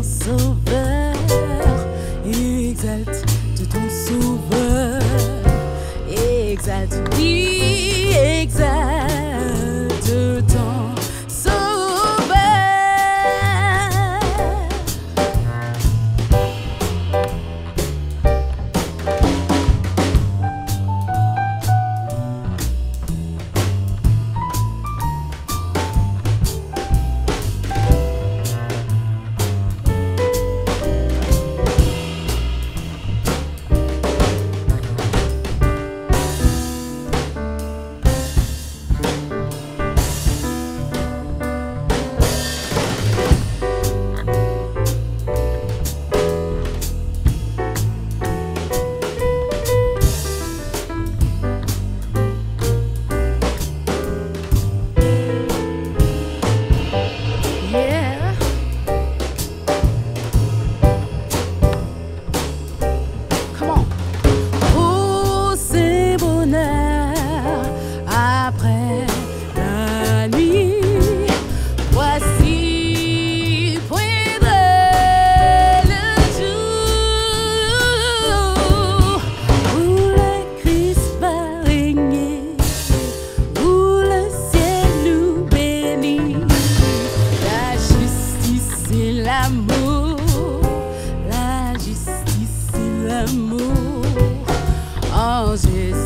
sauveur, exalte de ton sauveur, exalte, oui, exalte. l'amour. Oh, Jésus.